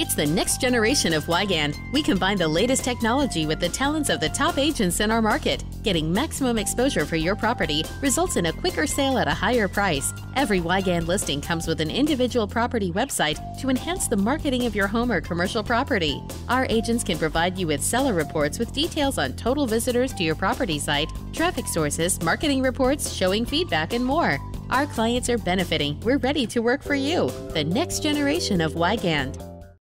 It's the next generation of Weigand. We combine the latest technology with the talents of the top agents in our market. Getting maximum exposure for your property results in a quicker sale at a higher price. Every Weigand listing comes with an individual property website to enhance the marketing of your home or commercial property. Our agents can provide you with seller reports with details on total visitors to your property site, traffic sources, marketing reports, showing feedback, and more. Our clients are benefiting. We're ready to work for you. The next generation of Weigand.